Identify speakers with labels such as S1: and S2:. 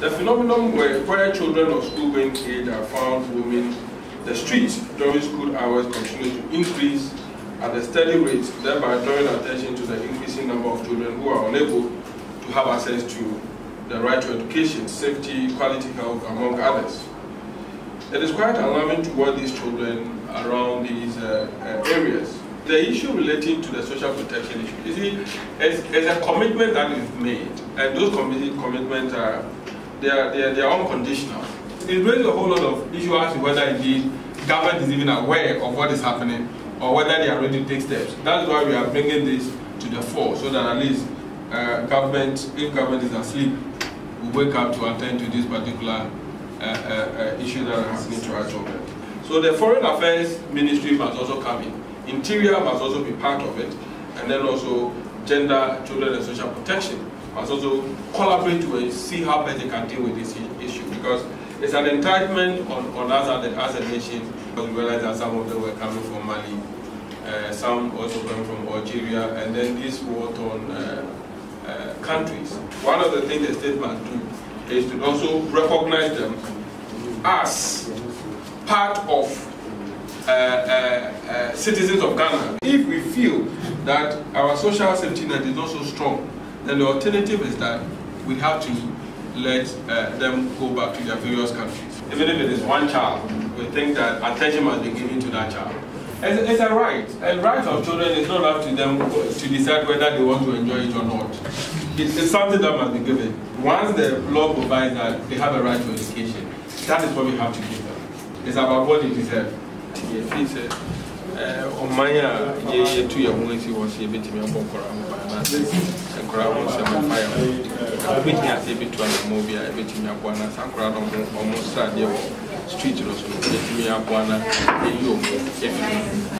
S1: The phenomenon where, where children of school-going age are found roaming the streets during school hours continues to increase at a steady rate, thereby drawing attention to the increasing number of children who are unable to have access to the right to education, safety, quality health, among others. It is quite alarming to watch these children around these uh, uh, areas. The issue relating to the social protection issue, you see, it's, it's a commitment that is made, and those commitments are they are, they are, they are unconditional. It raises a whole lot of issues as to whether indeed government is even aware of what is happening or whether they are ready to take steps. That's why we are bringing this to the fore so that at least uh, government, if government is asleep, we wake up to attend to this particular uh, uh, uh, issue that are happening to our children. So the Foreign Affairs Ministry must also come in. Interior must also be part of it. And then also gender, children and social protection must also collaborate to see how best they can deal with this issue because it's an entitlement on, on us as a, nation we realize that some of them were coming from Mali, uh, some also coming from Algeria, and then these war-torn uh, uh, countries. One of the things the state must do is to also recognize them as part of uh, uh, uh, citizens of Ghana. If we feel that our social safety net is not so strong, then the alternative is that we have to let uh, them go back to their various countries. Even if it is one child, we think that attention must be given to that child. It's, it's a right. A right of children is not up to them to decide whether they want to enjoy it or not. It's, it's something that must be given. Once the law provides that they have a right to education, that is what we have to give them. It's about what they deserve. Ɔman a yɛyɛtu yɛn ho asi wɔ so yɛbɛtumi abɔ nkɔraa ho ban anaasɛ nkɔraa ho nsɛm ɛfa yɛn ho wobɛtumi ase yɛbɛtu anammɔ bi a yɛbɛtumi aboa na saa nkɔraa no ɔmo sradeɛ wɔ street no so no yɛtumi aboa na yɛyi ɔmo afiri